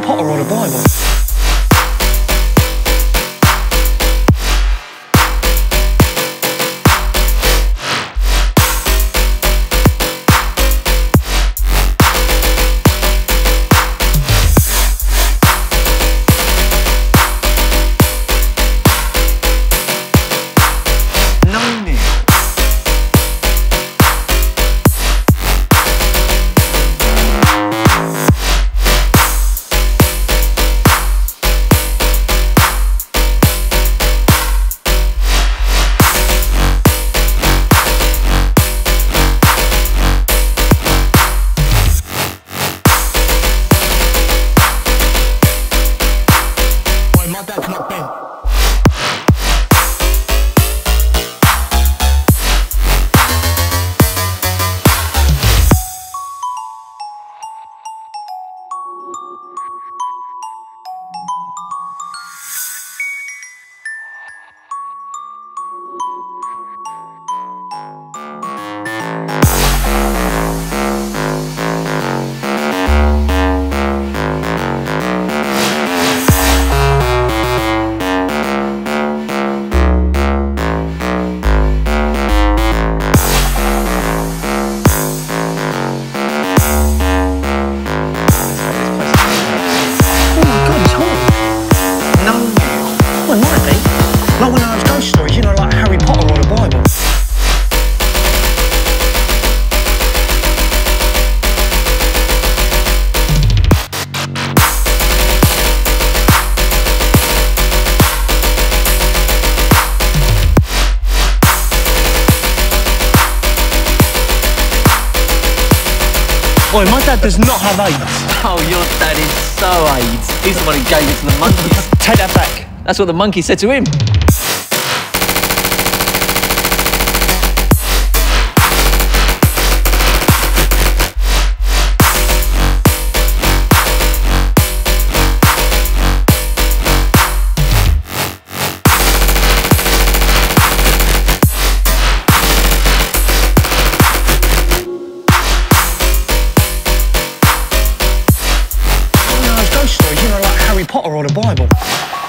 Potter on a Bible. you Oi, my dad does not have AIDS. Oh, your dad is so AIDS. He's the one who gave it to the monkeys. Take that back. That's what the monkey said to him. Harry Potter or the Bible.